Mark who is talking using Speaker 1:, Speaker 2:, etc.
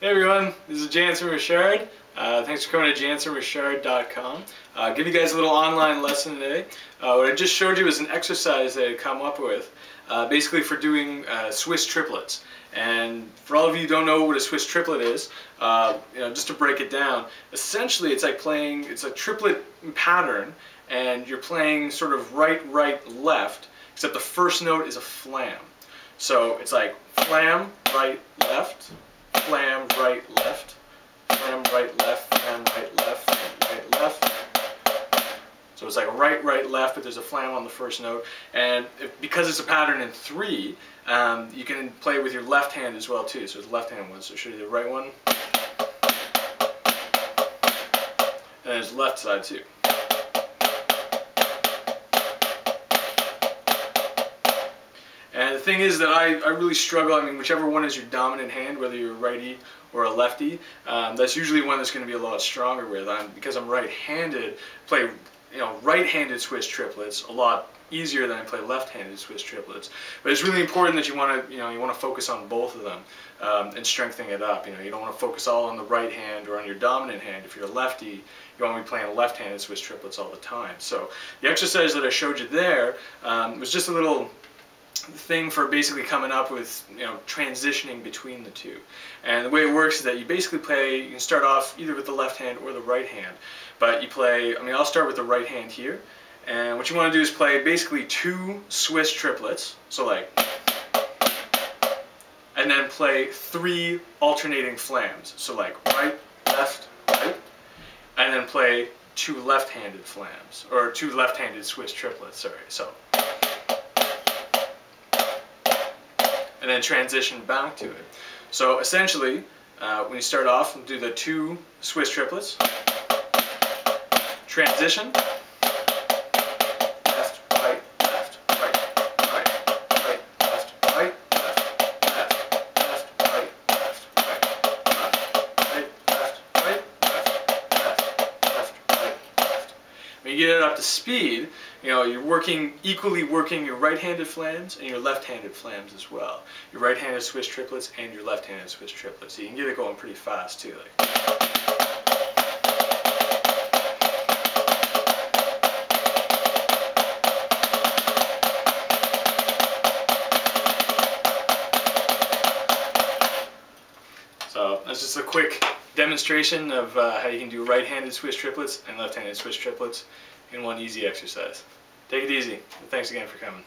Speaker 1: Hey everyone, this is Jansen Richard. Uh, thanks for coming to jansenrichard.com. Uh, give you guys a little online lesson today. Uh, what I just showed you is an exercise that I come up with, uh, basically for doing uh, Swiss triplets. And for all of you who don't know what a Swiss triplet is, uh, you know, just to break it down, essentially it's like playing, it's a triplet pattern, and you're playing sort of right, right, left, except the first note is a flam. So it's like flam, right, left, flam, right, left, flam, right, left, flam, right, left, right, left. So it's like right, right, left, but there's a flam on the first note. And if, because it's a pattern in three, um, you can play with your left hand as well too. So it's left hand one. So show you the right one. And there's left side too. And the thing is that I, I really struggle, I mean, whichever one is your dominant hand, whether you're a righty or a lefty, um, that's usually one that's going to be a lot stronger with. I'm, because I'm right-handed, play you know, right-handed Swiss triplets a lot easier than I play left-handed Swiss triplets. But it's really important that you want to, you know, you want to focus on both of them um, and strengthening it up. You know, you don't want to focus all on the right hand or on your dominant hand. If you're a lefty, you want to be playing left-handed Swiss triplets all the time. So the exercise that I showed you there um, was just a little thing for basically coming up with you know transitioning between the two. And the way it works is that you basically play you can start off either with the left hand or the right hand. But you play I mean I'll start with the right hand here. And what you want to do is play basically two Swiss triplets so like and then play three alternating flams. So like right left right and then play two left-handed flams or two left-handed Swiss triplets sorry so and then transition back to it. So essentially, uh, when you start off, and do the two Swiss triplets, transition, When you get it up to speed, you know, you're working, equally working your right-handed flams and your left-handed flams as well. Your right-handed Swiss triplets and your left-handed Swiss triplets. So you can get it going pretty fast too. Like. So that's just a quick demonstration of uh, how you can do right-handed Swiss triplets and left-handed Swiss triplets in one easy exercise. Take it easy. Thanks again for coming.